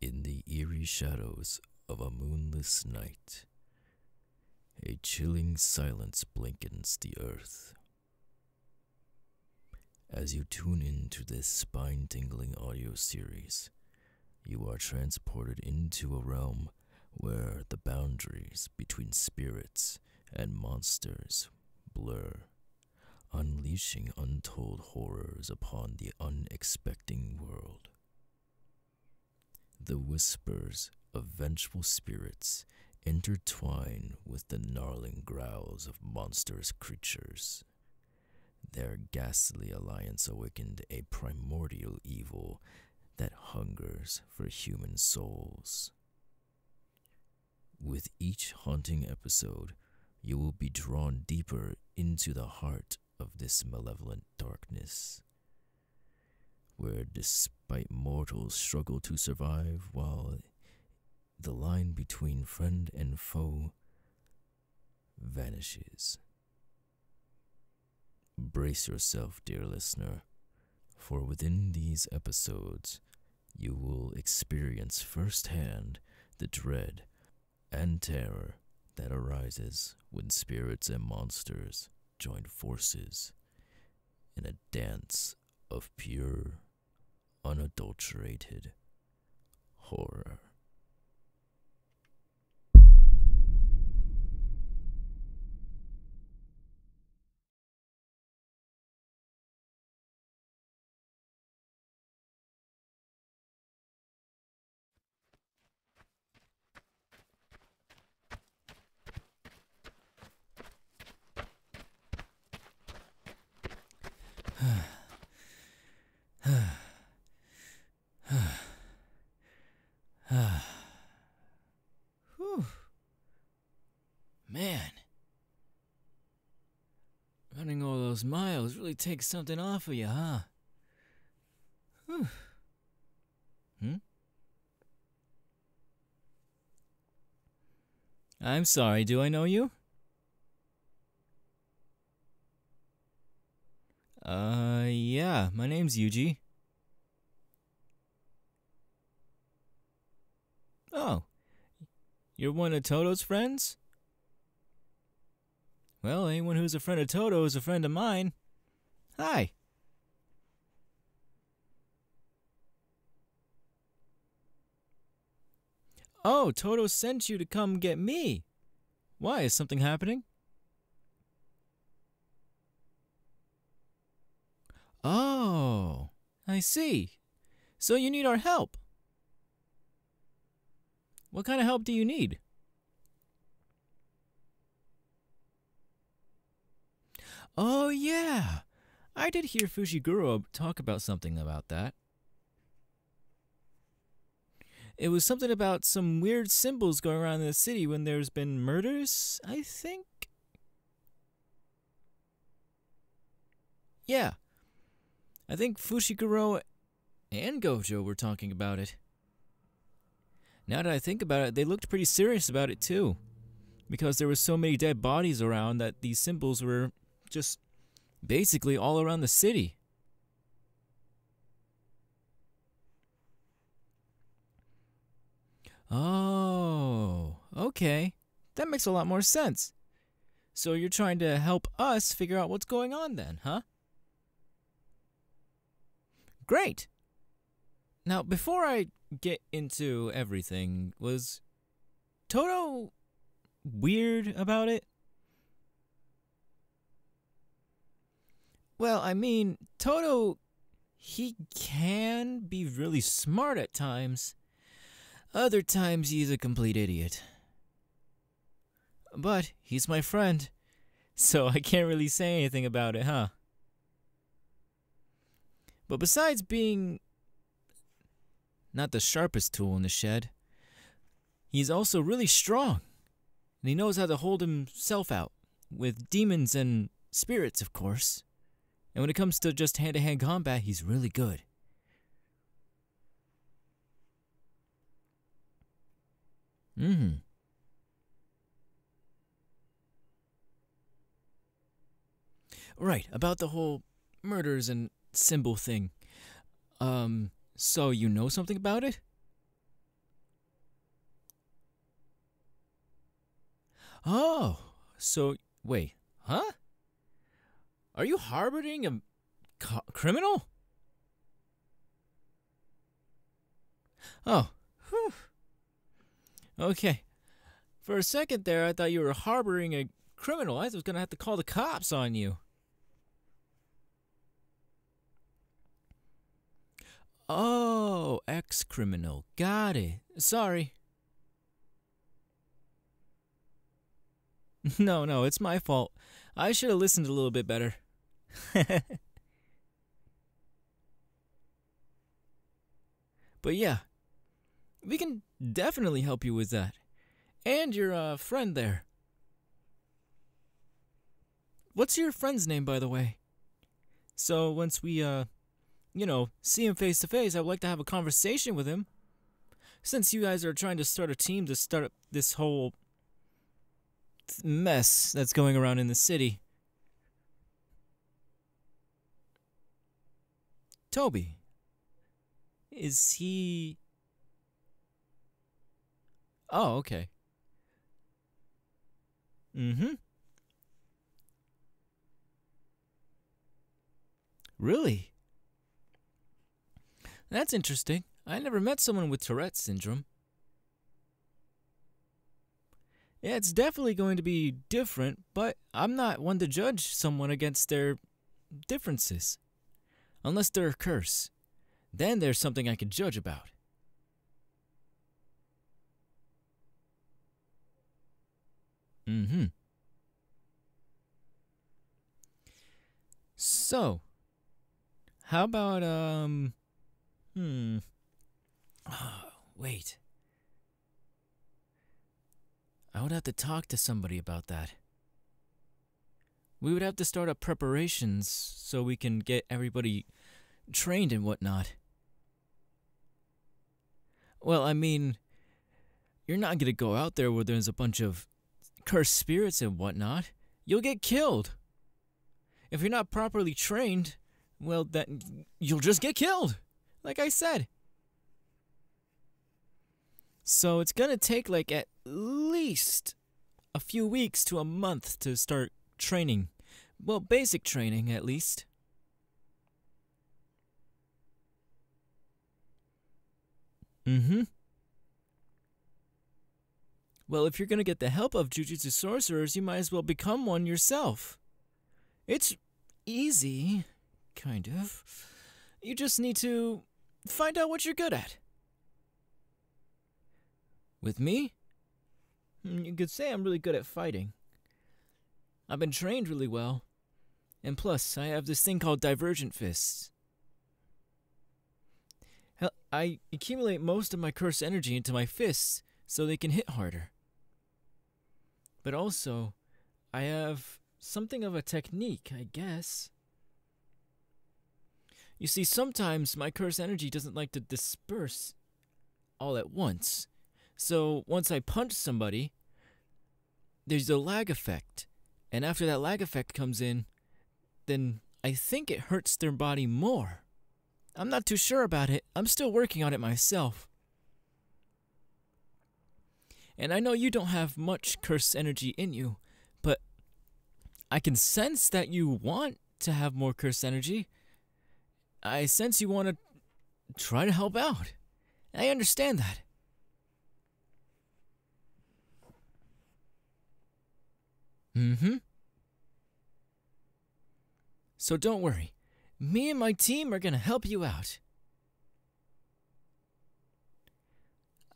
In the eerie shadows of a moonless night, a chilling silence blankens the earth. As you tune into this spine tingling audio series, you are transported into a realm where the boundaries between spirits and monsters blur, unleashing untold horrors upon the unexpecting world. The whispers of vengeful spirits intertwine with the gnarling growls of monstrous creatures. Their ghastly alliance awakened a primordial evil that hungers for human souls. With each haunting episode, you will be drawn deeper into the heart of this malevolent darkness, where despite mortals struggle to survive while the line between friend and foe vanishes. Brace yourself, dear listener, for within these episodes, you will experience firsthand the dread and terror that arises when spirits and monsters join forces in a dance of pure, unadulterated horror. Whew. Man. Running all those miles really takes something off of you, huh? Whew. Hmm? I'm sorry, do I know you? Uh, yeah, my name's Yuji. Oh, you're one of Todo's friends? Well, anyone who's a friend of Todo is a friend of mine. Hi. Oh, Todo sent you to come get me. Why, is something happening? Oh, I see. So you need our help. What kind of help do you need? Oh, yeah. I did hear Fushiguro talk about something about that. It was something about some weird symbols going around in the city when there's been murders, I think? Yeah. I think Fushiguro and Gojo were talking about it. Now that I think about it, they looked pretty serious about it too. Because there were so many dead bodies around that these symbols were just basically all around the city. Oh, okay. That makes a lot more sense. So you're trying to help us figure out what's going on then, huh? Great. Now, before I get into everything, was Todo weird about it? Well, I mean, Todo, he can be really smart at times. Other times, he's a complete idiot. But he's my friend, so I can't really say anything about it, huh? But besides being not the sharpest tool in the shed, he's also really strong. And he knows how to hold himself out with demons and spirits, of course. And when it comes to just hand to hand combat, he's really good. Mm hmm. Right, about the whole murders and symbol thing. Um, so you know something about it? Oh, so wait, huh? Are you harboring a criminal? Oh, whew. Okay. For a second there, I thought you were harboring a criminal. I was gonna have to call the cops on you. Oh, ex criminal. Got it. Sorry. No, no, it's my fault. I should have listened a little bit better. but yeah, we can definitely help you with that. And your uh, friend there. What's your friend's name, by the way? So once we, uh, you know, see him face to face, I would like to have a conversation with him. Since you guys are trying to start a team to start up this whole mess that's going around in the city. Toby. Is he. Oh, okay. Mm hmm. Really? That's interesting. I never met someone with Tourette's syndrome. Yeah, it's definitely going to be different, but I'm not one to judge someone against their differences. Unless they're a curse. Then there's something I could judge about. Mm hmm. So, how about, um, hmm. Oh, wait. I would have to talk to somebody about that. We would have to start up preparations so we can get everybody trained and whatnot. Well, I mean, you're not gonna go out there where there's a bunch of cursed spirits and whatnot. You'll get killed. If you're not properly trained, well, then you'll just get killed. Like I said. So it's gonna take like at least a few weeks to a month to start training. Well, basic training at least. Mm hmm. Well, if you're gonna get the help of Jujutsu sorcerers, you might as well become one yourself. It's easy, kind of. You just need to find out what you're good at. With me? Hmm, You could say I'm really good at fighting. I've been trained really well. And plus, I have this thing called divergent fists. I accumulate most of my curse energy into my fists so they can hit harder. But also, I have something of a technique, I guess. You see, sometimes my curse energy doesn't like to disperse all at once. So once I punch somebody, there's a lag effect. And after that lag effect comes in, then I think it hurts their body more. I'm not too sure about it. I'm still working on it myself. And I know you don't have much curse energy in you, but I can sense that you want to have more curse energy. I sense you want to try to help out. I understand that. Mm hmm. So don't worry. Me and my team are going to help you out.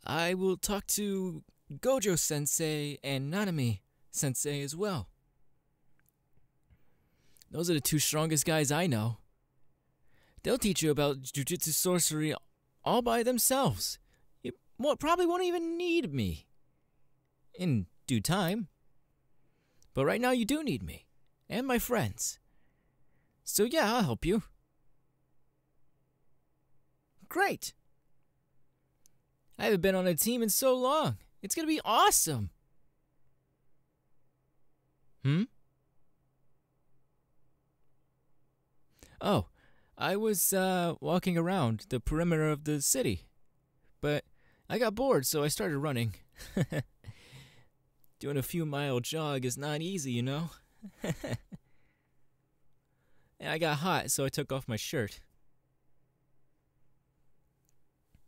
I will talk to Gojo sensei and Nanami sensei as well. Those are the two strongest guys I know. They'll teach you about jujutsu sorcery all by themselves. You probably won't even need me. In due time. But right now you do need me. And my friends. So yeah, I'll help you. Great. I haven't been on a team in so long. It's gonna be awesome. Hmm? Oh, I was uh, walking around the perimeter of the city, but I got bored, so I started running. Doing a few mile jog is not easy, you know? and I got hot, so I took off my shirt.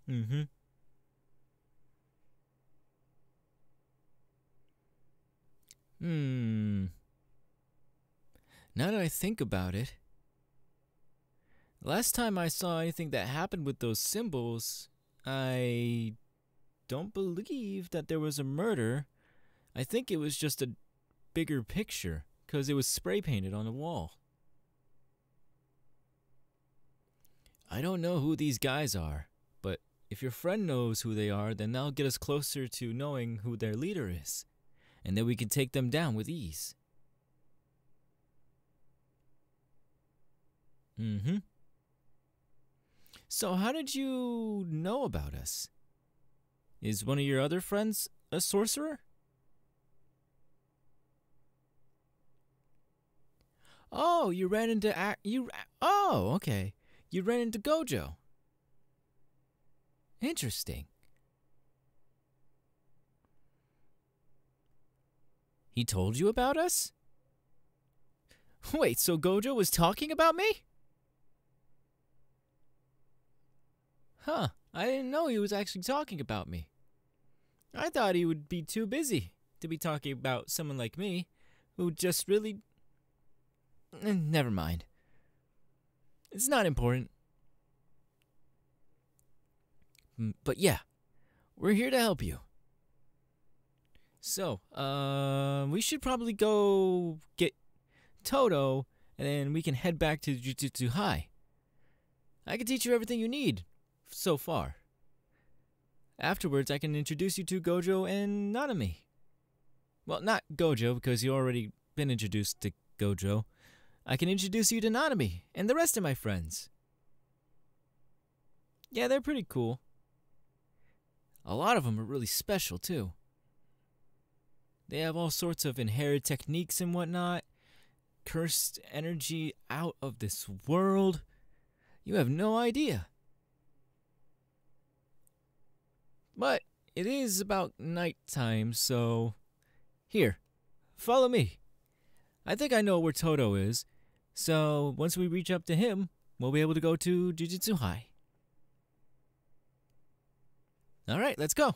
Mm hmm. Hmm. Now that I think about it, last time I saw anything that happened with those symbols, I don't believe that there was a murder. I think it was just a bigger picture because it was spray painted on the wall. I don't know who these guys are, but if your friend knows who they are, then that'll get us closer to knowing who their leader is, and then we can take them down with ease. Mm hmm. So, how did you know about us? Is one of your other friends a sorcerer? Oh, you ran into you. Oh, okay. You ran into Gojo. Interesting. He told you about us? Wait, so Gojo was talking about me? Huh, I didn't know he was actually talking about me. I thought he would be too busy to be talking about someone like me who just really. Eh, Never mind. It's not important. Mm, But yeah, we're here to help you. So, uh, we should probably go get Todo, and then we can head back to Jujutsu High. I can teach you everything you need so far. Afterwards, I can introduce you to Gojo and Nanami. Well, not Gojo, because you already been introduced to Gojo. I can introduce you to Nanami and the rest of my friends. Yeah, they're pretty cool. A lot of them are really special, too. They have all sorts of inherited techniques and whatnot, cursed energy out of this world. You have no idea. But it is about nighttime, so. Here, follow me. I think I know where Todo is, so once we reach up to him, we'll be able to go to Jujutsu High. Alright, let's go.